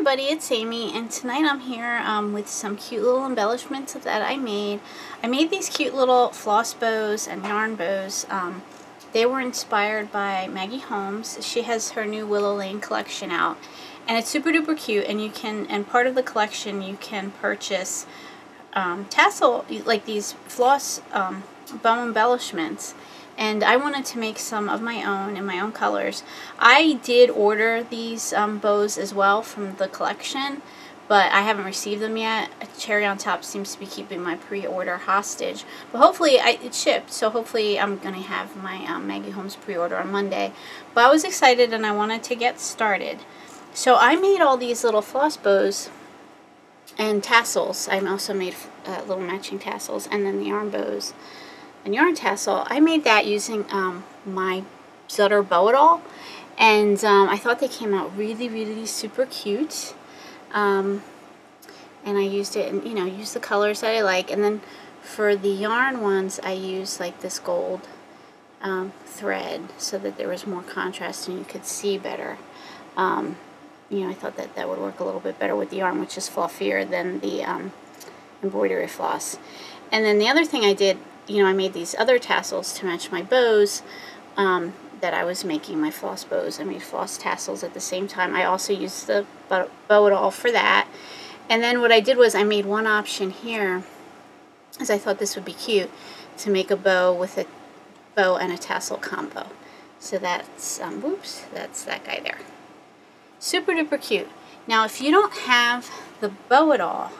everybody, it's Amy and tonight I'm here um, with some cute little embellishments that I made. I made these cute little floss bows and yarn bows. Um, they were inspired by Maggie Holmes. She has her new Willow Lane collection out and it's super duper cute and you can, and part of the collection you can purchase um, tassel, like these floss um, bow embellishments and I wanted to make some of my own in my own colors. I did order these um, bows as well from the collection, but I haven't received them yet. Cherry on Top seems to be keeping my pre-order hostage, but hopefully I, it shipped, so hopefully I'm going to have my um, Maggie Holmes pre-order on Monday. But I was excited and I wanted to get started. So I made all these little floss bows and tassels. I also made uh, little matching tassels and then the arm bows and yarn tassel. I made that using um, my Zutter Bow-It-All and um, I thought they came out really really super cute. Um, and I used it and you know used the colors that I like. And then for the yarn ones I used like this gold um, thread so that there was more contrast and you could see better. Um, you know I thought that that would work a little bit better with the yarn which is fluffier than the um, embroidery floss. And then the other thing I did you know, I made these other tassels to match my bows um, that I was making, my floss bows. I made floss tassels at the same time. I also used the Bow-It-All for that. And then what I did was I made one option here, as I thought this would be cute, to make a bow with a bow and a tassel combo. So that's, um, whoops, that's that guy there. Super duper cute. Now if you don't have the Bow-It-All,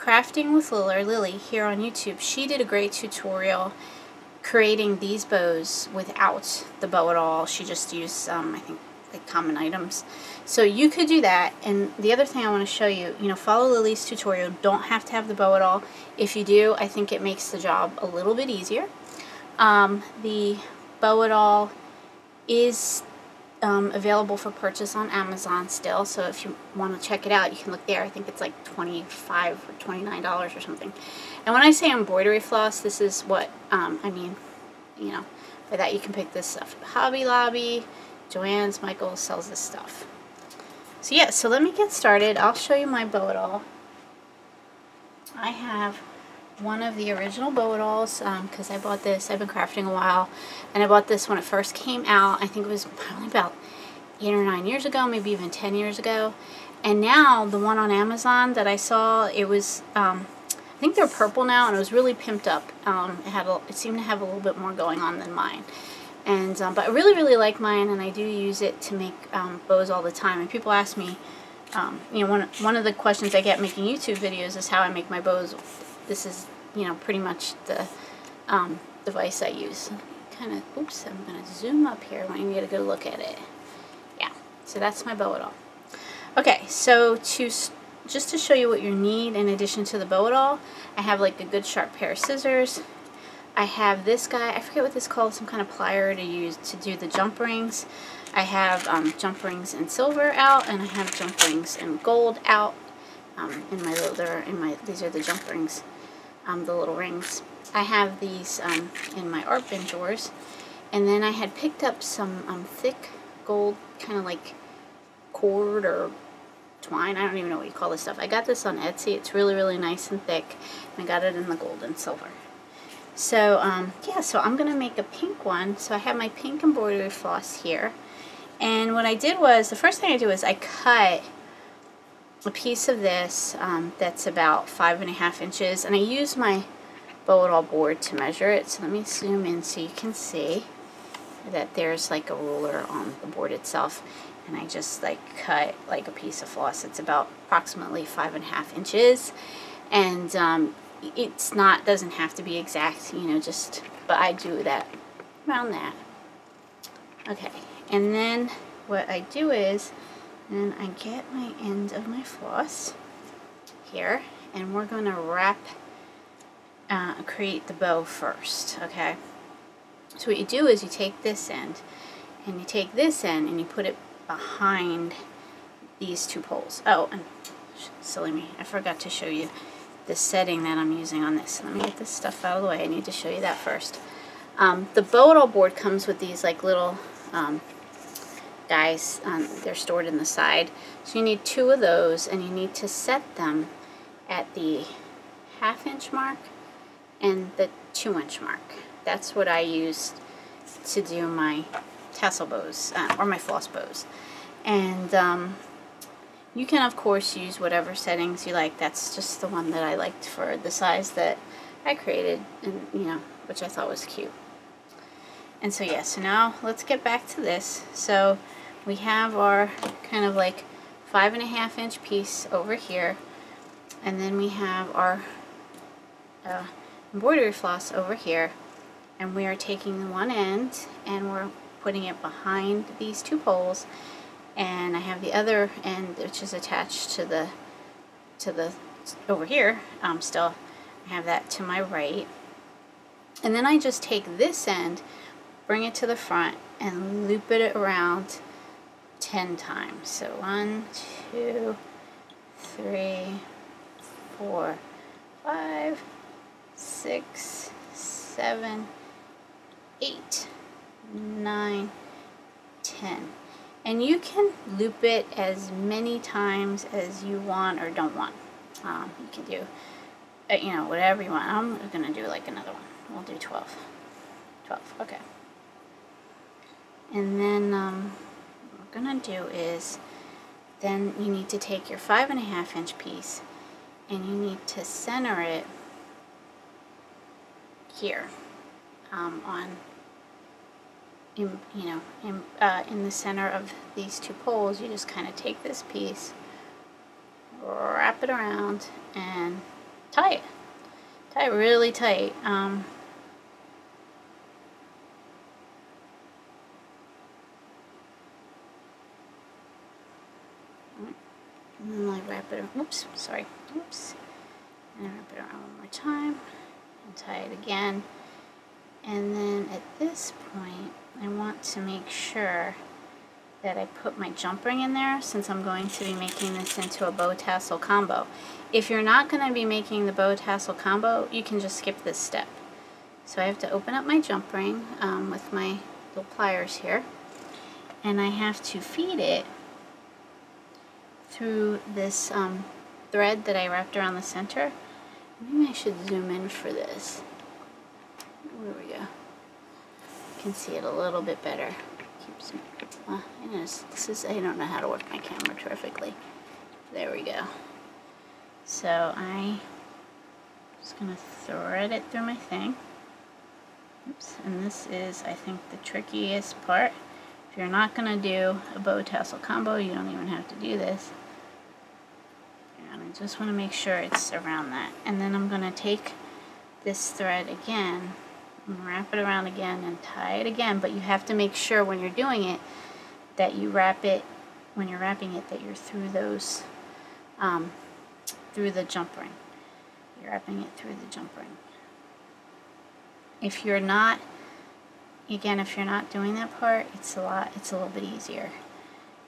Crafting with Lilly, Lilly here on YouTube, she did a great tutorial creating these bows without the Bow-It-All. She just used, um, I think, like common items. So you could do that. And the other thing I want to show you, you know, follow Lilly's tutorial. Don't have to have the Bow-It-All. If you do, I think it makes the job a little bit easier. Um, the Bow-It-All is um, available for purchase on Amazon still. So if you want to check it out, you can look there. I think it's like 25 or $29 or something. And when I say embroidery floss, this is what, um, I mean, you know, by that you can pick this stuff. Hobby Lobby, Joann's, Michaels sells this stuff. So yeah, so let me get started. I'll show you my Bow-It-All. I have one of the original Bow-It-Alls because um, I bought this. I've been crafting a while and I bought this when it first came out. I think it was probably about eight or nine years ago, maybe even 10 years ago. And now the one on Amazon that I saw, it was, um, I think they're purple now and it was really pimped up. Um, it had, a, it seemed to have a little bit more going on than mine. And, um, but I really, really like mine and I do use it to make um, bows all the time. And people ask me, um, you know, one, one of the questions I get making YouTube videos is how I make my bows this is, you know, pretty much the um, device I use. Kind of, oops, I'm going to zoom up here I want you to get a good look at it. Yeah, so that's my Bow-It-All. Okay, so to just to show you what you need in addition to the Bow-It-All, I have like a good sharp pair of scissors. I have this guy, I forget what this is called, some kind of plier to use to do the jump rings. I have um, jump rings in silver out, and I have jump rings in gold out. Um, in my little, in my, these are the jump rings um, the little rings. I have these um, in my art bin drawers. And then I had picked up some um, thick gold kind of like cord or twine. I don't even know what you call this stuff. I got this on Etsy. It's really, really nice and thick. And I got it in the gold and silver. So, um, yeah, so I'm going to make a pink one. So I have my pink embroidery floss here. And what I did was, the first thing I do is I cut a piece of this um, that's about five and a half inches and I use my Bow-It-All board to measure it. So let me zoom in so you can see that there's like a ruler on the board itself. And I just like cut like a piece of floss. It's about approximately five and a half inches. And um, it's not doesn't have to be exact you know just but I do that around that. Okay. And then what I do is and I get my end of my floss here and we're going to wrap, uh, create the bow first, okay? So what you do is you take this end and you take this end and you put it behind these two poles. Oh, and silly me, I forgot to show you the setting that I'm using on this. Let me get this stuff out of the way. I need to show you that first. Um, the Bow-It-All board comes with these like little um, guys, um, they're stored in the side. So you need two of those and you need to set them at the half inch mark and the two inch mark. That's what I used to do my tassel bows uh, or my floss bows. And um, you can of course use whatever settings you like. That's just the one that I liked for the size that I created and you know, which I thought was cute. And so yeah, so now let's get back to this. So we have our kind of like five and a half inch piece over here. And then we have our uh, embroidery floss over here. And we are taking one end and we're putting it behind these two poles. And I have the other end which is attached to the, to the, over here um, still. I have that to my right. And then I just take this end, bring it to the front, and loop it around 10 times. So one, two, three, four, five, six, seven, eight, nine, ten. And you can loop it as many times as you want or don't want. Um, you can do, uh, you know, whatever you want. I'm going to do like another one. We'll do 12. 12, okay. And then um, we're going to do is then you need to take your five and a half inch piece and you need to center it here um, on in, you know in, uh, in the center of these two poles. You just kind of take this piece wrap it around and tie it. Tie it really tight. Um, and then I wrap it around, oops sorry oops and wrap it around one more time and tie it again and then at this point I want to make sure that I put my jump ring in there since I'm going to be making this into a bow tassel combo. If you're not going to be making the bow tassel combo, you can just skip this step. So I have to open up my jump ring um, with my little pliers here and I have to feed it through this um, thread that I wrapped around the center. Maybe I should zoom in for this. There we go. You can see it a little bit better. Well, this is, I don't know how to work my camera terrifically. There we go. So I just gonna thread it through my thing. Oops, and this is, I think, the trickiest part. If you're not gonna do a bow tassel combo, you don't even have to do this. And I just wanna make sure it's around that. And then I'm gonna take this thread again wrap it around again and tie it again but you have to make sure when you're doing it that you wrap it when you're wrapping it that you're through those um, through the jump ring you're wrapping it through the jump ring if you're not again if you're not doing that part it's a lot it's a little bit easier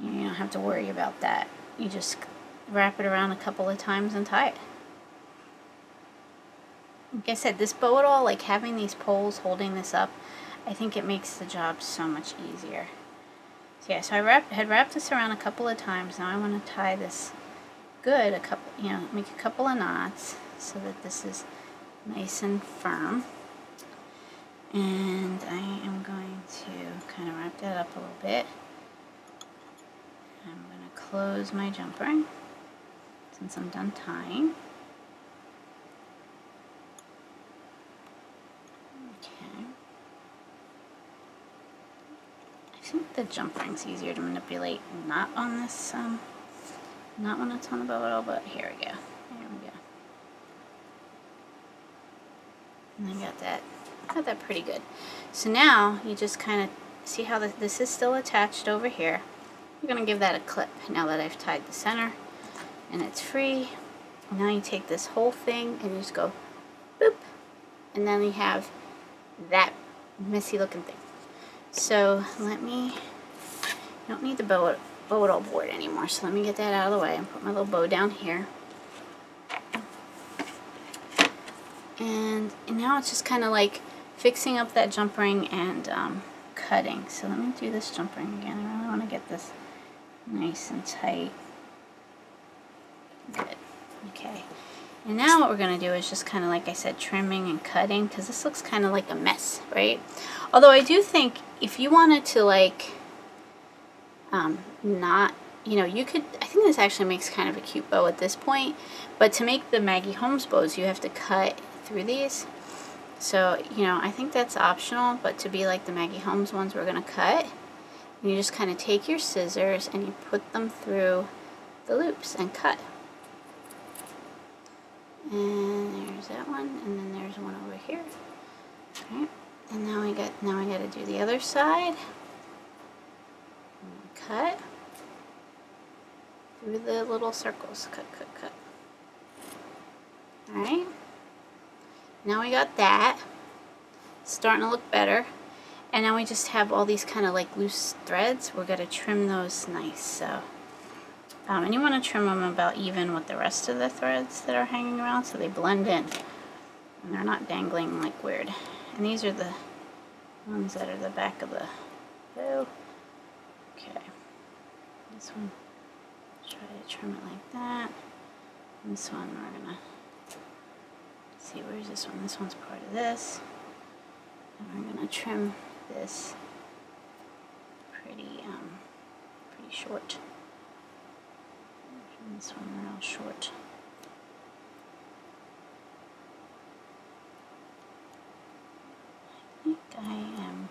you don't have to worry about that you just wrap it around a couple of times and tie it like I said, this Bow-It-All, like having these poles holding this up, I think it makes the job so much easier. So yeah, so I wrap, had wrapped this around a couple of times. Now I want to tie this good, a couple, you know, make a couple of knots so that this is nice and firm. And I am going to kind of wrap that up a little bit. I'm going to close my jump ring since I'm done tying. Okay. I think the jump ring's easier to manipulate not on this, um, not when it's on the bow but here we go. Here we go. And I got that, got that pretty good. So now you just kind of see how the, this is still attached over here. You're going to give that a clip now that I've tied the center and it's free. Now you take this whole thing and you just go boop and then you have that messy looking thing. So let me, don't need the bow, Bow-It-All board anymore, so let me get that out of the way and put my little bow down here. And, and now it's just kind of like fixing up that jump ring and um, cutting. So let me do this jump ring again. I really want to get this nice and tight. Good. Okay. And now what we're going to do is just kind of, like I said, trimming and cutting because this looks kind of like a mess, right? Although I do think if you wanted to like um, not, you know, you could, I think this actually makes kind of a cute bow at this point, but to make the Maggie Holmes bows, you have to cut through these. So, you know, I think that's optional, but to be like the Maggie Holmes ones we're going to cut, you just kind of take your scissors and you put them through the loops and cut. And there's that one, and then there's one over here. Right. And now we got now we got to do the other side. Cut through the little circles. Cut, cut, cut. All right. Now we got that. starting to look better. And now we just have all these kind of like loose threads. We're going to trim those nice. So. Um, and you want to trim them about even with the rest of the threads that are hanging around so they blend in. And they're not dangling like weird. And these are the ones that are the back of the bow. Okay. This one, try to trim it like that. And this one we're going to see where's this one. This one's part of this. And we're to trim this pretty, um, pretty short this one real short. I think I am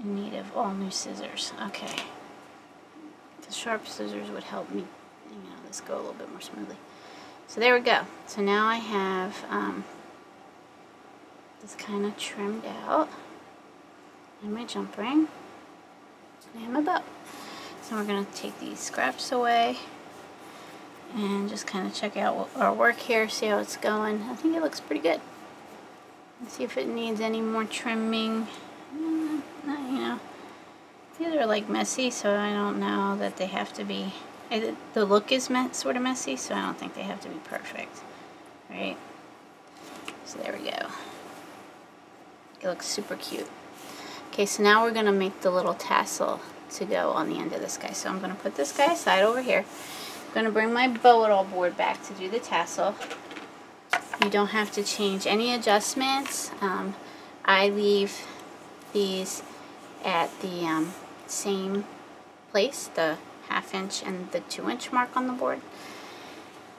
in need of all new scissors. Okay. The sharp scissors would help me, you know, this go a little bit more smoothly. So there we go. So now I have um, this kind of trimmed out and my jump ring and my bow. So we're going to take these scraps away and just kind of check out our work here, see how it's going. I think it looks pretty good. Let's see if it needs any more trimming. Mm, you know, these are like messy, so I don't know that they have to be. The look is sort of messy, so I don't think they have to be perfect. Right? So there we go. It looks super cute. Okay, so now we're going to make the little tassel to go on the end of this guy. So I'm going to put this guy aside over here. I'm going to bring my Bow-It-All board back to do the tassel. You don't have to change any adjustments. Um, I leave these at the um, same place, the half inch and the two inch mark on the board.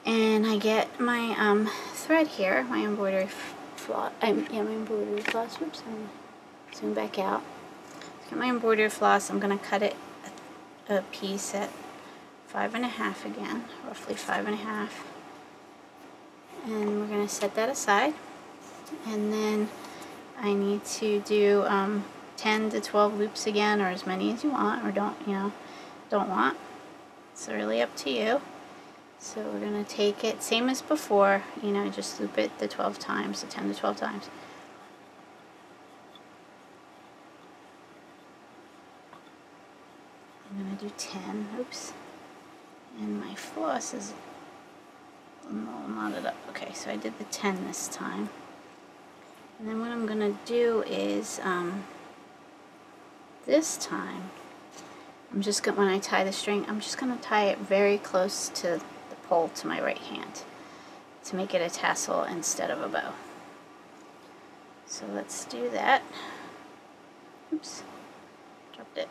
And I get my um, thread here, my embroidery floss, um, yeah, my embroidery floss, oops, I'm zoom back out. Get my embroidery floss, I'm going to cut it a piece at five and a half again, roughly five and a half. And we're going to set that aside. And then I need to do um, 10 to 12 loops again, or as many as you want, or don't, you know, don't want. It's really up to you. So we're going to take it, same as before, you know, just loop it the 12 times, the 10 to 12 times. I'm going to do 10, oops and my floss is all knotted up. Okay, so I did the 10 this time. And then what I'm going to do is, um, this time, I'm just going, when I tie the string, I'm just going to tie it very close to the pole to my right hand to make it a tassel instead of a bow. So let's do that. Oops, dropped it.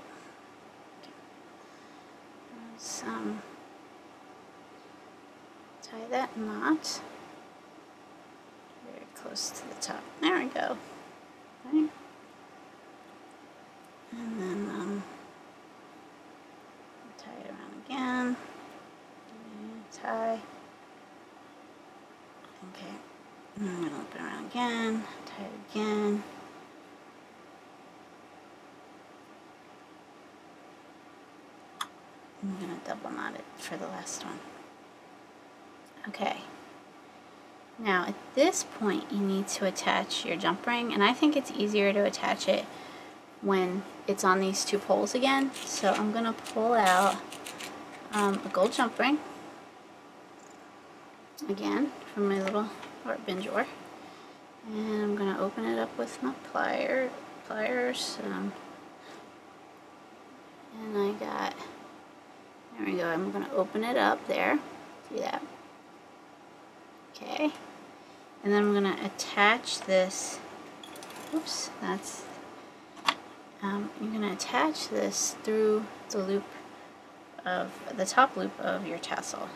Okay. um, tie that knot very close to the top. There we go. Right. And then um, around again. tie. Okay. I'm going to loop it around again. Tie it again. I'm going to double knot it for the last one. Okay. Now at this point you need to attach your jump ring and I think it's easier to attach it when it's on these two poles again. So I'm going to pull out um, a gold jump ring again from my little art bin drawer and I'm going to open it up with my plier, pliers. Um, And I got, there we go, I'm going to open it up there. See that? Okay. And then I'm going to attach this, oops, that's, um, you're going to attach this through the loop of, the top loop of your tassel.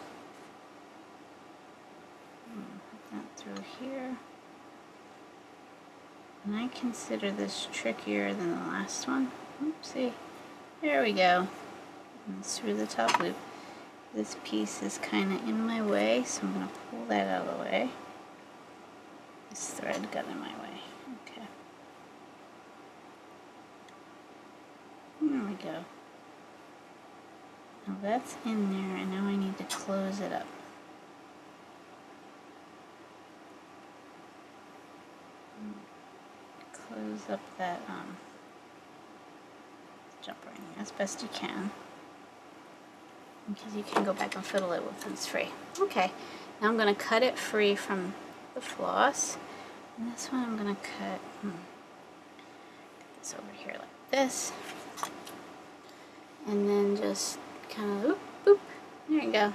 Hmm, put that through here. And I consider this trickier than the last one. Oopsie. There we go. And through the top loop. This piece is kind of in my way, so I'm going to pull that out of the way. This thread got in my way. Okay. There we go. Now that's in there, and now I need to close it up. Close up that um, jump ring as best you can because you can go back and fiddle it with it's free. Okay, now I'm going to cut it free from the floss. And this one I'm going to cut hmm, this over here like this. And then just kind of, boop, boop, there you go.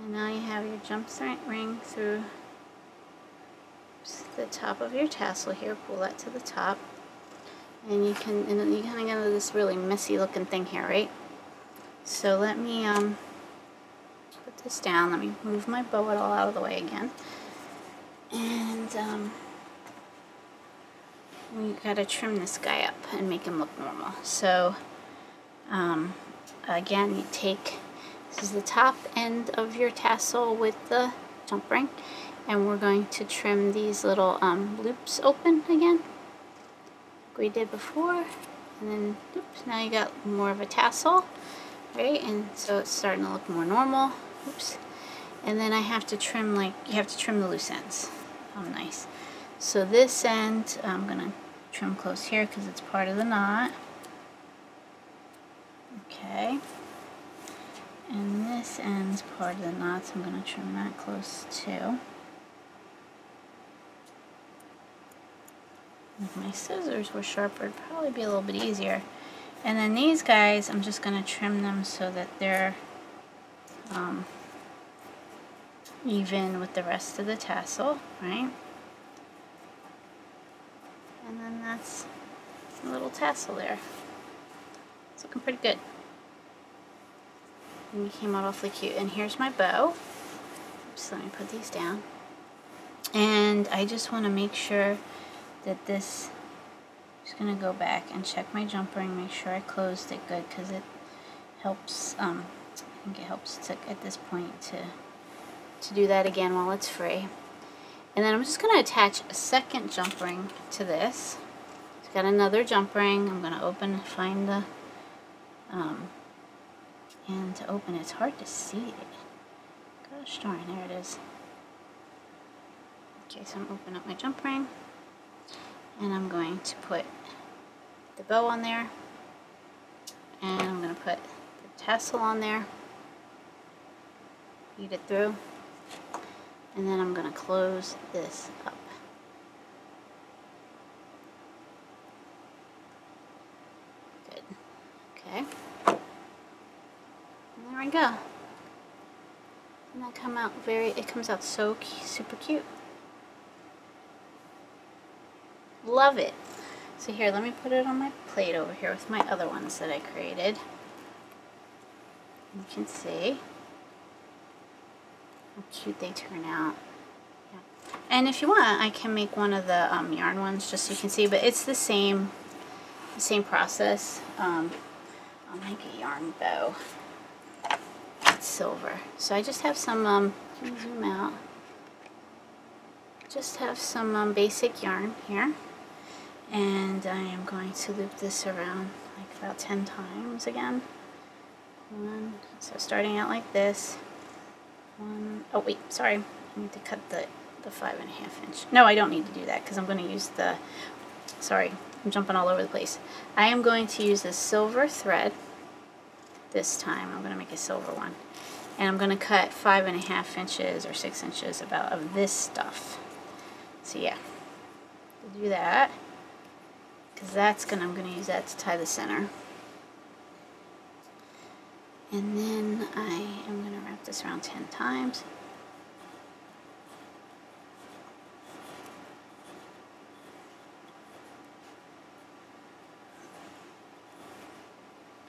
And now you have your jump ring through the top of your tassel here, pull that to the top. And you can, and you kind of get this really messy looking thing here, right? So let me um, put this down. Let me move my bow all out of the way again. And um, we gotta trim this guy up and make him look normal. So um, again, you take, this is the top end of your tassel with the jump ring. And we're going to trim these little um, loops open again. Like we did before. And then, oops, now you got more of a tassel right? And so it's starting to look more normal. Oops. And then I have to trim, like, you have to trim the loose ends. Oh, nice. So this end, I'm going to trim close here because it's part of the knot. Okay. And this end's part of the knot, so I'm going to trim that close too. If my scissors were sharper, it'd probably be a little bit easier. And then these guys, I'm just going to trim them so that they're um, even with the rest of the tassel, right? And then that's a little tassel there. It's looking pretty good. And came out awfully cute. And here's my bow. Oops, let me put these down. And I just want to make sure that this just going to go back and check my jump ring, make sure I closed it good because it helps, um, I think it helps to, at this point to, to do that again while it's free. And then I'm just going to attach a second jump ring to this. It's got another jump ring. I'm going to open, and find the, um, and to open it's hard to see it. Gosh darn, there it is. Okay, so I'm open up my jump ring and I'm going to put the bow on there and I'm going to put the tassel on there feed it through and then I'm going to close this up good okay and there we go and that come out very it comes out so super cute Love it. So here, let me put it on my plate over here with my other ones that I created. You can see how cute they turn out. Yeah. And if you want, I can make one of the um, yarn ones just so you can see, but it's the same, the same process. Um, I'll make a yarn bow. Silver. So I just have some, um, zoom out. Just have some um, basic yarn here and I am going to loop this around like about 10 times again. One, so starting out like this. One, oh wait, sorry, I need to cut the, the five and a half inch. No, I don't need to do that because I'm going to use the, sorry, I'm jumping all over the place. I am going to use the silver thread this time. I'm going to make a silver one. And I'm going to cut five and a half inches or six inches about of this stuff. So yeah, do that because that's gonna I'm gonna use that to tie the center And then I am going to wrap this around 10 times.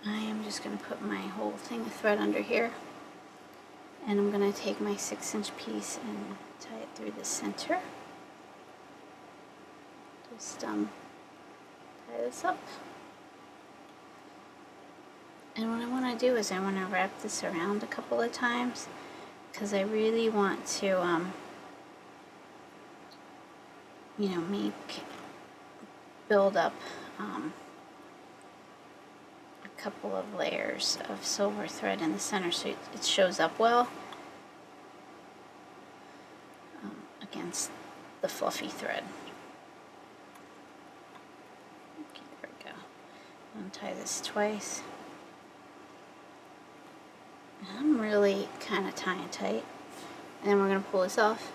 I am just going to put my whole thing of thread under here. And I'm going to take my 6 inch piece and tie it through the center. Just um, tie this up. And what I want to do is I want to wrap this around a couple of times because I really want to, um, you know, make, build up um, couple of layers of silver thread in the center so it shows up well um, against the fluffy thread. Okay, there we go. Untie this twice. I'm really kind of tying tight. And then we're going to pull this off.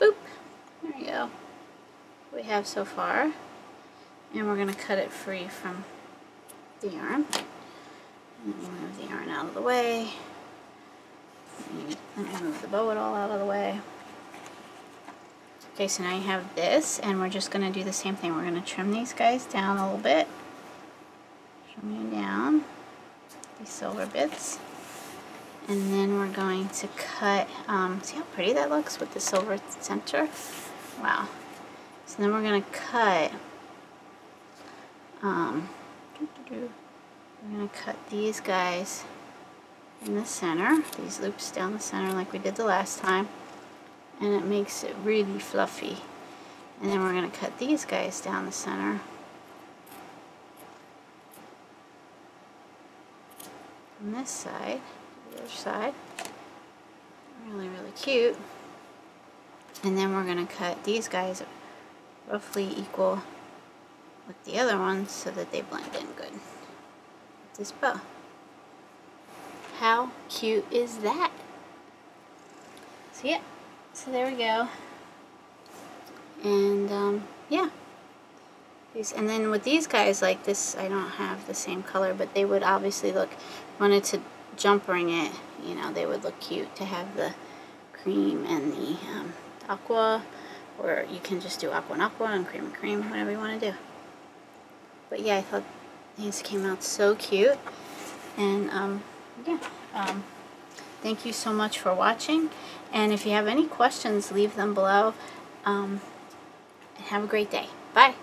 Boop. There we go. We have so far. And we're going to cut it free from the yarn. And move the yarn out of the way. Let move the bow all out of the way. Okay, so now you have this, and we're just going to do the same thing. We're going to trim these guys down a little bit. Trim you down these silver bits. And then we're going to cut, um, see how pretty that looks with the silver center? Wow. So then we're going to cut, um, we're going to cut these guys in the center, these loops down the center like we did the last time. And it makes it really fluffy. And then we're going to cut these guys down the center. on this side, the other side. Really, really cute. And then we're going to cut these guys roughly equal with the other ones so that they blend in good this bow. How cute is that? So yeah, so there we go. And um, yeah. These, and then with these guys like this, I don't have the same color, but they would obviously look, wanted to jump ring it, you know, they would look cute to have the cream and the um, aqua, or you can just do aqua and aqua and cream and cream, whatever you want to do. But yeah, I thought these came out so cute. And um, yeah, um, thank you so much for watching. And if you have any questions, leave them below. Um, and have a great day. Bye.